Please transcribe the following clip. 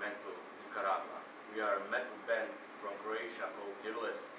Metal, Nicaragua. We are a metal band from Croatia called Tirless